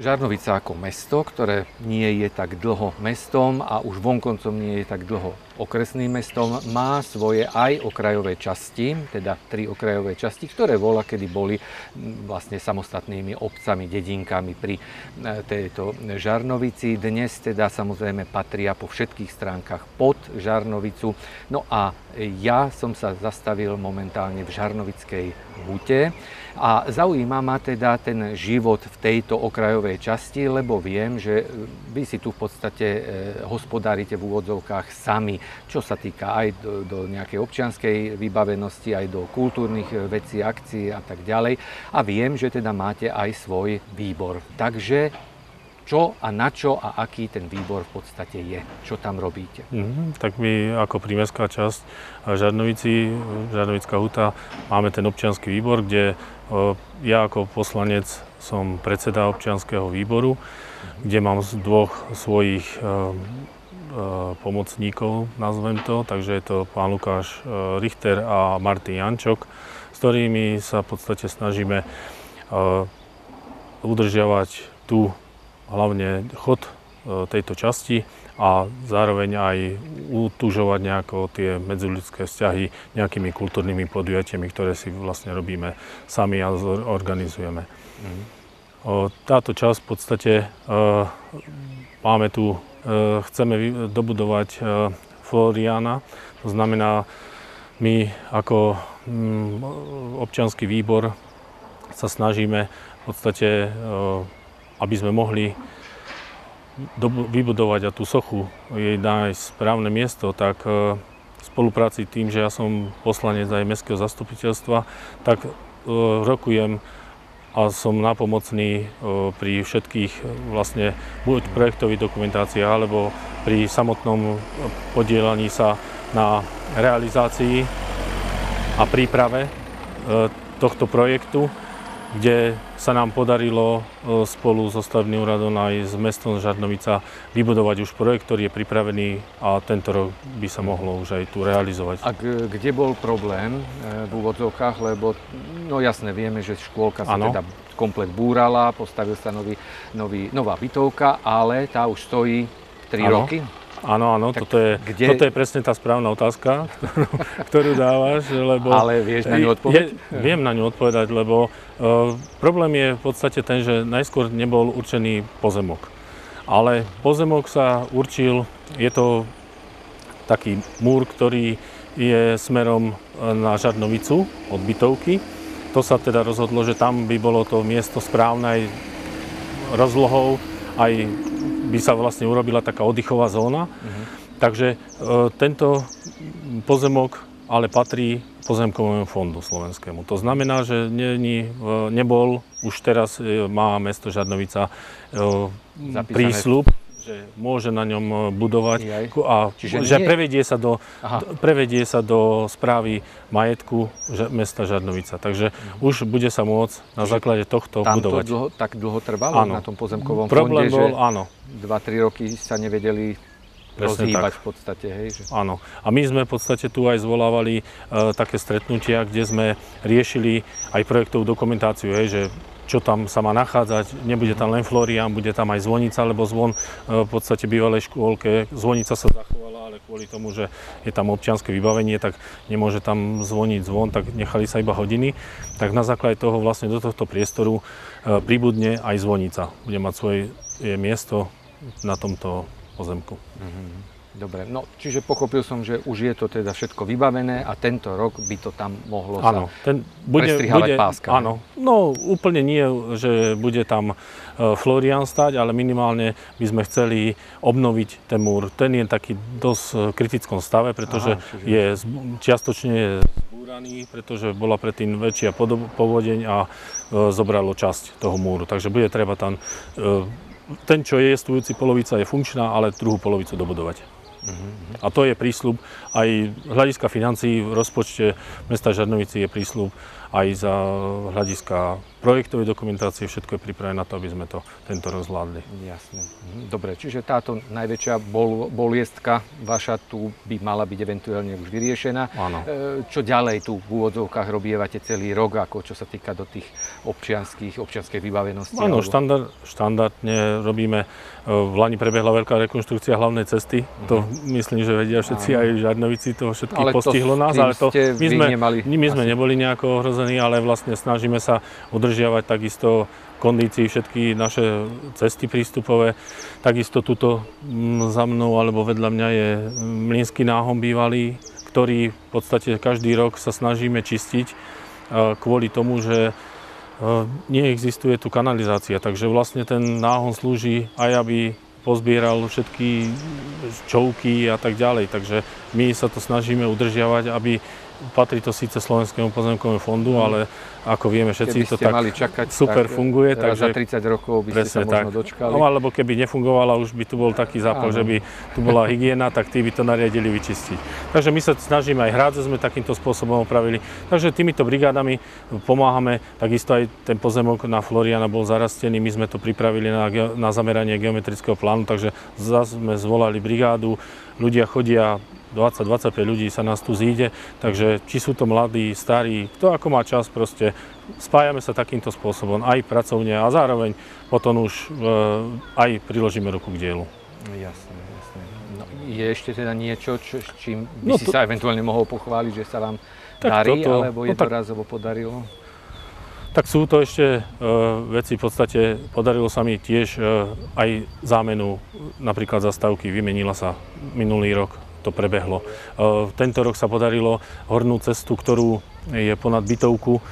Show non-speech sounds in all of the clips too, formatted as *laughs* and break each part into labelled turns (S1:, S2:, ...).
S1: Žarnovica ako mesto, ktoré nie je tak dlho mestom a už vonkoncom nie je tak dlho okresným mestom, má svoje aj okrajové časti, teda tri okrajové časti, ktoré vola, kedy boli vlastne samostatnými obcami, dedinkami pri e, tejto Žarnovici. Dnes teda samozrejme patria po všetkých stránkach pod Žarnovicu. No a ja som sa zastavil momentálne v Žarnovickej hute a zaujíma ma teda ten život v tejto okrajovej časti, lebo viem, že vy si tu v podstate e, hospodárite v úvodzovkách sami, čo sa týka aj do, do nejakej občianskej vybavenosti, aj do kultúrnych e, vecí, akcií a tak ďalej. A viem, že teda máte aj svoj výbor. Takže čo a na čo a aký ten výbor v podstate je, čo tam robíte.
S2: Mm, tak my ako prímestská časť Žarnovici, Žarnovická huta, máme ten občianský výbor, kde ja ako poslanec som predseda občianského výboru, kde mám z dvoch svojich pomocníkov, nazvem to, takže je to pán Lukáš Richter a Martin Jančok, s ktorými sa v podstate snažíme udržiavať tú hlavne chod e, tejto časti a zároveň aj utužovať nejako tie medziľudské vzťahy nejakými kultúrnymi podujatiami, ktoré si vlastne robíme sami a organizujeme. Mm. Táto časť v podstate e, máme tu, e, chceme dobudovať Floriana, to znamená, my ako mm, občianský výbor sa snažíme v podstate aby sme mohli vybudovať a tú sochu, jej nájsť správne miesto, tak v spolupráci tým, že ja som poslanec aj mestského zastupiteľstva, tak rokujem a som napomocný e, pri všetkých vlastne buď projektových dokumentáciách, alebo pri samotnom podielaní sa na realizácii a príprave tohto projektu kde sa nám podarilo e, spolu so stavným úradom aj s mestom Žarnovica vybudovať už projekt, ktorý je pripravený a tento rok by sa mohlo už aj tu realizovať.
S1: A kde bol problém e, v úvodzovkách, lebo no jasne vieme, že škôlka sa ano. teda komplet búrala, postavil sa nový, nový, nová bytovka, ale tá už stojí 3 ano. roky.
S2: Áno, áno, toto je, kde... toto je presne tá správna otázka, ktorú, *laughs* ktorú dávaš, lebo...
S1: Ale vieš na ňu odpovedať?
S2: Je, viem na ňu odpovedať, lebo uh, problém je v podstate ten, že najskôr nebol určený pozemok. Ale pozemok sa určil, je to taký múr, ktorý je smerom na Žarnovicu od bytovky. To sa teda rozhodlo, že tam by bolo to miesto správne aj rozlohou, aj by sa vlastne urobila taká oddychová zóna. Uh-huh. Takže e, tento pozemok ale patrí pozemkovému fondu slovenskému. To znamená, že nie, e, nebol, už teraz e, má mesto Žadnovica e, prísľub, že môže na ňom budovať a Čiže že prevedie sa, do, prevedie sa do správy majetku mesta Žarnovica. Takže uh-huh. už bude sa môcť na základe tohto
S1: Tam
S2: budovať.
S1: to dlho, tak dlho trvalo áno. na tom pozemkovom
S2: Problém
S1: fonde,
S2: bol, že áno.
S1: 2-3 roky sa nevedeli Presne rozhýbať tak. v podstate. Hej, že...
S2: Áno. A my sme v podstate tu aj zvolávali e, také stretnutia, kde sme riešili aj projektovú dokumentáciu, hej, že čo tam sa má nachádzať. Nebude tam len Florian, bude tam aj zvonica, lebo zvon e, v podstate bývalej škôlke, zvonica sa zachovala, ale kvôli tomu, že je tam občianske vybavenie, tak nemôže tam zvoniť zvon, tak nechali sa iba hodiny. Tak na základe toho vlastne do tohto priestoru e, pribudne aj zvonica. Bude mať svoje miesto na tomto pozemku. Mm-hmm.
S1: Dobre, no čiže pochopil som, že už je to teda všetko vybavené a tento rok by to tam mohlo
S2: áno,
S1: sa ten bude, bude, páska.
S2: Áno, no úplne nie, že bude tam e, Florian stať, ale minimálne by sme chceli obnoviť ten múr. Ten je taký dosť v kritickom stave, pretože Aha, čiže... je čiastočne zbúraný, pretože bola predtým väčšia povodeň a e, zobralo časť toho múru. Takže bude treba tam e, ten, čo je jestvujúci polovica, je funkčná, ale druhú polovicu dobudovať. A to je prísľub aj hľadiska financií v rozpočte mesta Žarnovici je prísľub aj za hľadiska projektovej dokumentácie, všetko je pripravené na to, aby sme to tento rok zvládli.
S1: Jasne. Mhm. Dobre, čiže táto najväčšia bol, boliestka vaša tu by mala byť eventuálne už vyriešená.
S2: Áno.
S1: E, čo ďalej tu v úvodzovkách robievate celý rok, ako čo sa týka do tých občianských, občianskej vybavenosti?
S2: Áno,
S1: alebo...
S2: štandard, štandardne robíme, e, v Lani prebehla veľká rekonštrukcia hlavnej cesty, to myslím, že vedia všetci, aj Žarnovici to všetkých
S1: Ale to
S2: postihlo
S1: s
S2: nás, ale to my sme, my sme
S1: asi-
S2: neboli nejako ohrození, ale vlastne snažíme sa udržiavať takisto kondícii všetky naše cesty prístupové. Takisto tuto mm, za mnou alebo vedľa mňa je Mlínsky náhon bývalý, ktorý v podstate každý rok sa snažíme čistiť kvôli tomu, že e, neexistuje tu kanalizácia, takže vlastne ten náhon slúži aj aby pozbieral všetky čovky a tak ďalej. Takže my sa to snažíme udržiavať, aby patrí to síce Slovenskému pozemkovému fondu, ale ako vieme všetci, to tak
S1: mali čakať,
S2: super
S1: tak
S2: funguje. Takže
S1: za 30 rokov by ste sa možno
S2: tak.
S1: dočkali.
S2: No alebo keby nefungovala, už by tu bol taký zápal,
S1: Áno.
S2: že by tu bola hygiena, tak tí by to nariadili vyčistiť. Takže my sa snažíme, aj hrádze sme takýmto spôsobom opravili. Takže týmito brigádami pomáhame, takisto aj ten pozemok na Floriana bol zarastený, my sme to pripravili na, na zameranie geometrického plánu, takže zase sme zvolali brigádu, ľudia chodia 20-25 ľudí sa nás tu zíde, takže či sú to mladí, starí, kto ako má čas, proste spájame sa takýmto spôsobom aj pracovne a zároveň potom už e, aj priložíme ruku k dielu.
S1: Jasné, jasné. No, je ešte teda niečo, čo, s čím by
S2: No
S1: si
S2: to-
S1: sa eventuálne mohol pochváliť, že sa vám
S2: Tak
S1: darí,
S2: toto-
S1: alebo
S2: no tak-
S1: jednorazovo podarilo?
S2: Tak sú to ešte e, veci, v podstate podarilo sa mi tiež e, aj zámenu napríklad zastávky, vymenila sa minulý rok, to prebehlo. E, tento rok sa podarilo hornú cestu, ktorú je ponad bytovku, e,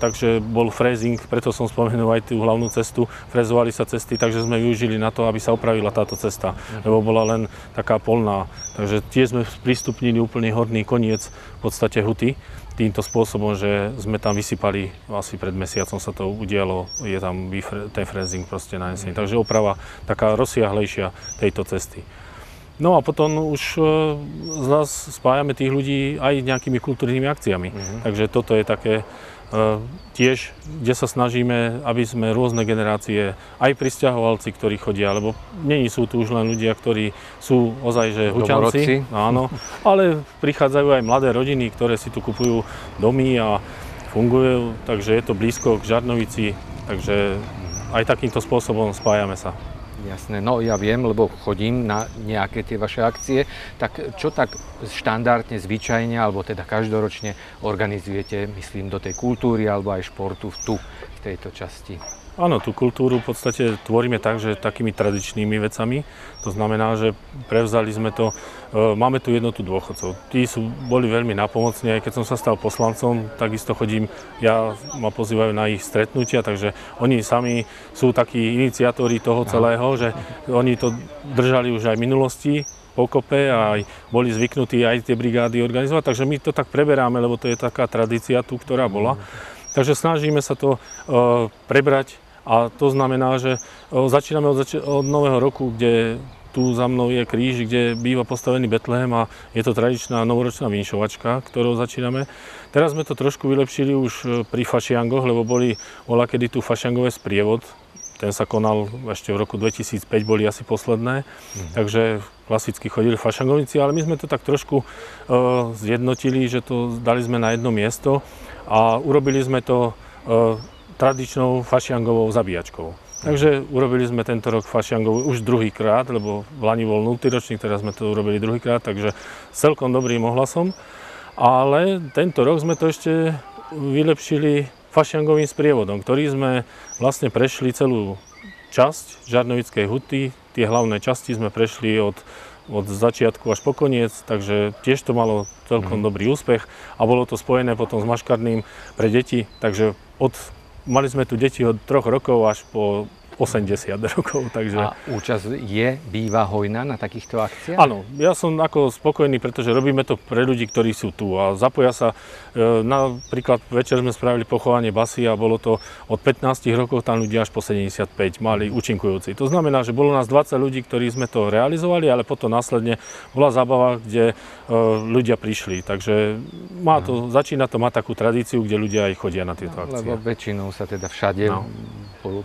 S2: takže bol frézing, preto som spomenul aj tú hlavnú cestu, frezovali sa cesty, takže sme využili na to, aby sa opravila táto cesta, lebo bola len taká polná. Takže tiež sme sprístupnili úplne horný koniec v podstate huty týmto spôsobom, že sme tam vysypali, asi pred mesiacom sa to udialo, je tam ten frezing proste na jeseň. Takže oprava taká rozsiahlejšia tejto cesty. No a potom už e, z nás spájame tých ľudí aj nejakými kultúrnymi akciami. Takže toto je také e, tiež, kde sa snažíme, aby sme rôzne generácie, aj pristahovalci, ktorí chodia, lebo není sú tu už len ľudia, ktorí sú ozaj, že hučanci, áno, ale prichádzajú aj mladé rodiny, ktoré si tu kupujú domy a fungujú, takže je to blízko k Žarnovici, takže aj takýmto spôsobom spájame sa.
S1: Jasné, no ja viem, lebo chodím na nejaké tie vaše akcie, tak čo tak štandardne, zvyčajne, alebo teda každoročne organizujete, myslím, do tej kultúry alebo aj športu tu, v tejto časti?
S2: Áno, tú kultúru v podstate tvoríme tak, že takými tradičnými vecami. To znamená, že prevzali sme to, e, máme tu jednotu dôchodcov. Tí sú, boli veľmi napomocní, aj keď som sa stal poslancom, takisto chodím, ja ma pozývajú na ich stretnutia, takže oni sami sú takí iniciátori toho celého, že oni to držali už aj v minulosti, pokope a aj boli zvyknutí aj tie brigády organizovať, takže my to tak preberáme, lebo to je taká tradícia tu, ktorá bola. Takže snažíme sa to e, prebrať a to znamená, že e, začíname od, zači- od nového roku, kde tu za mnou je kríž, kde býva postavený Betlehem a je to tradičná novoročná vinšovačka, ktorou začíname. Teraz sme to trošku vylepšili už e, pri fašiangoch, lebo boli bola kedy tu fašiangové sprievod, ten sa konal ešte v roku 2005, boli asi posledné, takže klasicky chodili fašangovníci, ale my sme to tak trošku e, zjednotili, že to dali sme na jedno miesto a urobili sme to e, tradičnou fašiangovou zabíjačkou. Takže urobili sme tento rok fašiangovú už druhýkrát, lebo v Lani bol 0. ročník, teraz sme to urobili druhýkrát, takže celkom dobrým ohlasom. Ale tento rok sme to ešte vylepšili fašiangovým sprievodom, ktorý sme vlastne prešli celú časť Žarnovickej huty. Tie hlavné časti sme prešli od, od začiatku až po koniec, takže tiež to malo celkom dobrý úspech a bolo to spojené potom s maškarným pre deti, takže od, mali sme tu deti od troch rokov až po 80 rokov. Takže...
S1: A účasť je, býva hojná na takýchto akciách?
S2: Áno, ja som ako spokojný, pretože robíme to pre ľudí, ktorí sú tu a zapoja sa. E, napríklad večer sme spravili pochovanie basy a bolo to od 15 rokov tam ľudia až po 75 mali účinkujúci. To znamená, že bolo nás 20 ľudí, ktorí sme to realizovali, ale potom následne bola zábava, kde e, ľudia prišli. Takže má to, začína to mať takú tradíciu, kde ľudia aj chodia na tieto akcie.
S1: Lebo väčšinou sa teda všade no.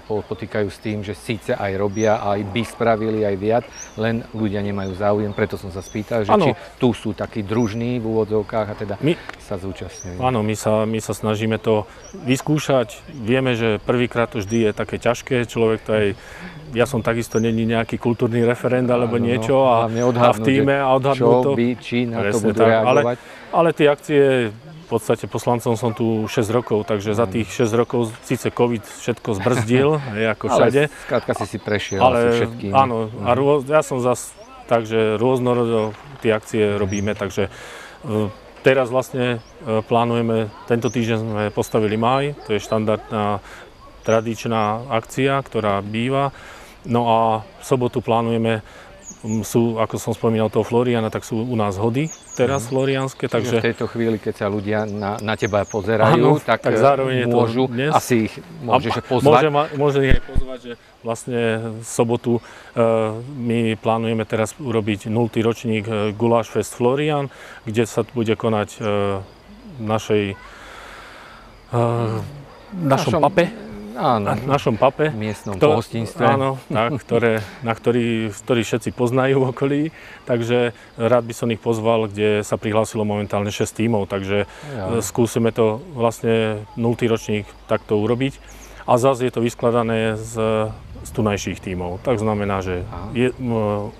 S1: Potýkajú s tým, že síce aj robia, aj by spravili aj viac, len ľudia nemajú záujem, preto som sa spýtal, že ano. či tu sú takí družní v úvodzovkách a teda my, sa zúčastňujú.
S2: Áno, my sa, my sa snažíme to vyskúšať. Vieme, že prvýkrát to vždy je také ťažké, človek to aj ja som takisto není nejaký kultúrny referent alebo no, niečo a, a v týme a odhadnúť
S1: to. By, či na to budú tak,
S2: ale, ale tie akcie podstate poslancom som tu 6 rokov, takže za tých 6 rokov síce COVID všetko zbrzdil, *laughs* je ako všade.
S1: Ale skrátka si si prešiel
S2: ale,
S1: asi všetkým.
S2: Áno, a rô, ja som zas, takže rôznorodo tie akcie robíme, takže e, teraz vlastne e, plánujeme, tento týždeň sme postavili maj, to je štandardná tradičná akcia, ktorá býva. No a v sobotu plánujeme sú, ako som spomínal, toho Floriana, tak sú u nás hody teraz mm. florianské.
S1: Takže v tejto chvíli, keď sa ľudia na, na teba pozerajú, áno, tak, tak zároveň môžu, dnes. asi ich môžeš pozvať.
S2: Môžem, môžem ich aj pozvať, že vlastne v sobotu uh, my plánujeme teraz urobiť 0. ročník uh, Guláš Fest Florian, kde sa bude konať v našej uh, našom, našom pape
S1: Áno,
S2: na našom pape.
S1: Miestnom kto, pohostinstve.
S2: Áno, tak, ktoré, na ktorý, ktorý všetci poznajú v okolí. Takže rád by som ich pozval, kde sa prihlásilo momentálne 6 tímov, takže ja. skúsime to vlastne 0. ročník takto urobiť. A zase je to vyskladané z, z tunajších tímov. Tak znamená, že je,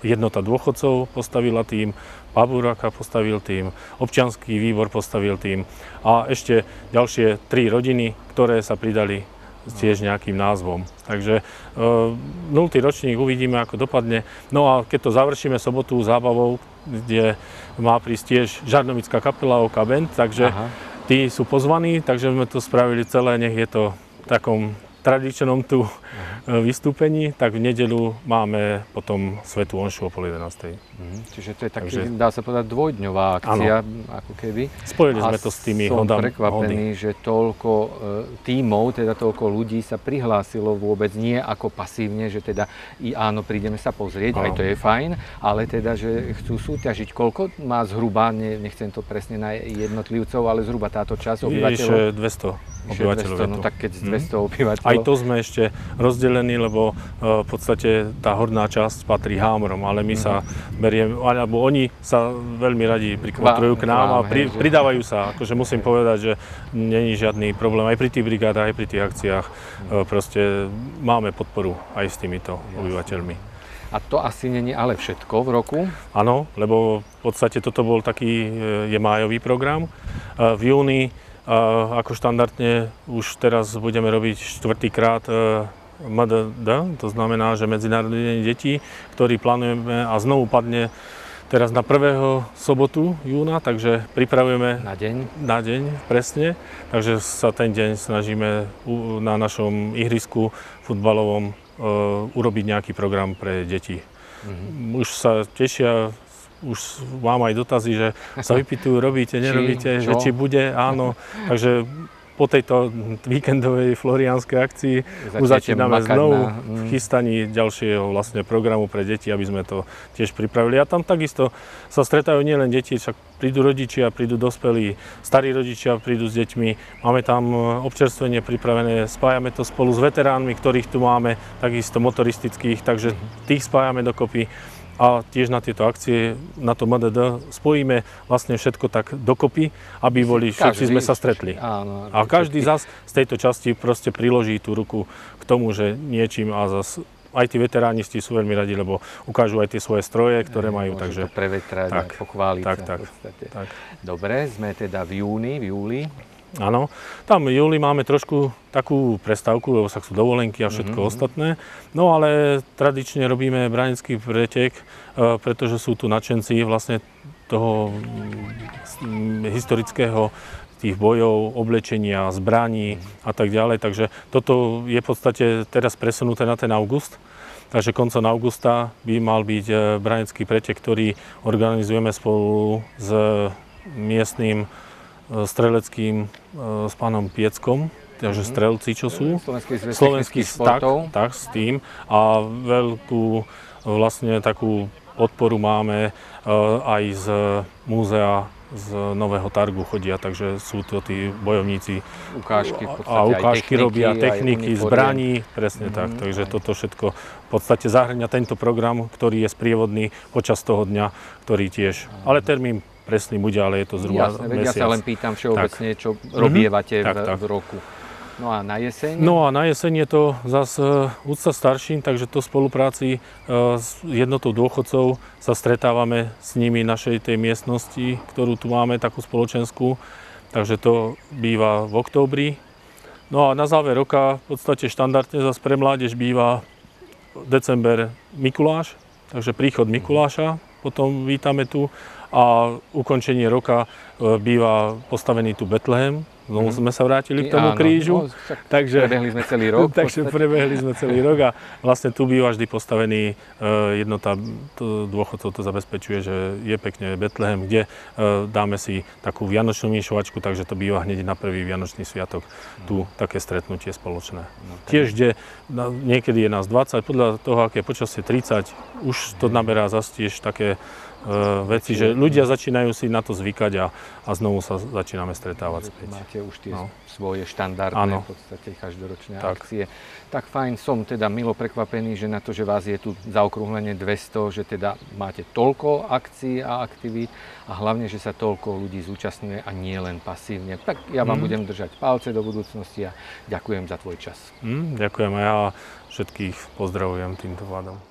S2: jednota dôchodcov postavila tým, Pabúraka postavil tým, občianský výbor postavil tým a ešte ďalšie tri rodiny, ktoré sa pridali tiež nejakým názvom. Takže e, 0. ročník uvidíme, ako dopadne. No a keď to završíme sobotu zábavou, kde má prísť tiež Žarnomická kapela OK Band, takže Aha. tí sú pozvaní, takže sme to spravili celé, nech je to v takom tradičnom tu uh-huh. Vystúpení, tak v nedelu máme potom Svetu Onšu o pol 11. Uh-huh.
S1: Mhm. Čiže to je taký, Takže, dá sa povedať, dvojdňová akcia, ano. ako keby.
S2: Spojili sme to s tými
S1: som hodami. prekvapený, hody. že toľko e, tímov, teda toľko ľudí sa prihlásilo vôbec nie ako pasívne, že teda i áno, prídeme sa pozrieť, ano. aj to je fajn, ale teda, že chcú súťažiť. Koľko má zhruba, ne, nechcem to presne na jednotlivcov, ale zhruba táto časť obyvateľov?
S2: 200 obyvateľov.
S1: 200, no tak keď z 200 hmm. obyvateľov.
S2: Aj to sme ešte rozdelení, lebo uh, v podstate tá horná časť patrí Hámrom, ale my sa berieme, alebo oni sa veľmi radi prikvotrujú k nám a pri, pridávajú sa. Akože musím povedať, že není žiadny problém aj pri tých brigádach, aj pri tých akciách. Uh, proste máme podporu aj s týmito obyvateľmi.
S1: A to asi není ale všetko v roku?
S2: Áno, lebo v podstate toto bol taký e, je májový program. V júni ako štandardne už teraz budeme robiť štvrtýkrát e, MDD, to znamená, že Medzinárodný deň detí, ktorý plánujeme a znovu padne teraz na 1. sobotu júna, takže pripravujeme
S1: na deň.
S2: Na deň, presne. Takže sa ten deň snažíme na našom ihrisku futbalovom e, urobiť nejaký program pre deti. Mm-hmm. Už sa tešia už mám aj dotazy, že *laughs* sa vypýtujú, robíte, nerobíte, či, že či bude, áno. *laughs* Takže po tejto víkendovej florianskej akcii už začíname znovu na... v mm. chystaní ďalšieho vlastne programu pre deti, aby sme to tiež pripravili. A tam takisto sa stretajú nielen deti, však prídu rodičia, prídu dospelí, starí rodičia prídu s deťmi. Máme tam občerstvenie pripravené, spájame to spolu s veteránmi, ktorých tu máme, takisto motoristických, takže mhm. tých spájame dokopy a tiež na tieto akcie, na to MDD spojíme vlastne všetko tak dokopy, aby boli, všetci sme sa stretli.
S1: Áno,
S2: a každý zas z tejto časti proste priloží tú ruku k tomu, že niečím a zas aj tí veteránisti sú veľmi radi, lebo ukážu aj tie svoje stroje, ktoré majú.
S1: Môžu takže, to prevetrať tak, a pochváliť
S2: tak,
S1: sa.
S2: Tak, tak.
S1: Dobre, sme teda v júni, v júli.
S2: Áno, tam v júli máme trošku takú prestávku, lebo sa sú dovolenky a všetko mm-hmm. ostatné. No ale tradične robíme branický pretek, e, pretože sú tu nadšenci vlastne toho mm, historického tých bojov, oblečenia, zbraní a tak ďalej. Takže toto je v podstate teraz presunuté na ten august. Takže koncom augusta by mal byť e, branecký pretek, ktorý organizujeme spolu s miestnym e, streleckým s pánom Pieckom, takže strelci, čo sú.
S1: Slovenský zväz
S2: Slovenský
S1: technických športov.
S2: tak, tak, s tým. A veľkú vlastne takú podporu máme aj z múzea z Nového Targu chodia, takže sú to tí bojovníci
S1: Ukážky, podstate
S2: a ukážky
S1: techniky,
S2: robia, techniky, zbraní, presne
S1: Mhm,
S2: tak. Takže
S1: aj.
S2: toto všetko v podstate zahrňa tento program, ktorý je sprievodný počas toho dňa, ktorý tiež, ale termín presný bude, ale je to zhruba
S1: Jasné, veď ja
S2: mesiac.
S1: sa len pýtam všeobecne, čo robievate
S2: Tak,
S1: v,
S2: tak.
S1: v roku. No a na jeseň?
S2: No a na jeseň je to zase úcta starším, takže to v spolupráci e, s jednotou dôchodcov sa stretávame s nimi našej tej miestnosti, ktorú tu máme, takú spoločenskú. Takže to býva v októbri. No a na záver roka v podstate štandardne zase pre mládež býva december Mikuláš, takže príchod Mikuláša, potom vítame tu a ukončenie roka e, býva postavený tu Betlehem. Znovu
S1: Mhm.
S2: sme sa vrátili k tomu krížu.
S1: No,
S2: Takže,
S1: prebehli sme celý rok. *laughs*
S2: takže prebehli sme celý rok a vlastne tu býva vždy postavený e, jednota dôchodcov to zabezpečuje, že je pekne Betlehem, kde e, dáme si takú vianočnú myšovačku, takže to býva hneď na prvý vianočný sviatok tu také stretnutie spoločné.
S1: No, tak-
S2: Tiež, kde niekedy je nás 20, podľa toho, aké počasie 30, už to naberá zase tiež také veci, že ľudia začínajú si na to zvykať a, a znovu sa začíname stretávať späť.
S1: Máte už tie
S2: No.
S1: svoje štandardné
S2: Áno.
S1: v podstate každoročné
S2: Tak.
S1: akcie. Tak fajn, som teda milo prekvapený, že na to, že vás je tu zaokrúhlenie 200, že teda máte toľko akcií a aktivít a hlavne, že sa toľko ľudí zúčastňuje a nie len pasívne. Tak ja vám
S2: Mm.
S1: budem držať palce do budúcnosti a ďakujem za tvoj čas.
S2: Hm, ďakujem a ja všetkých pozdravujem týmto vládom.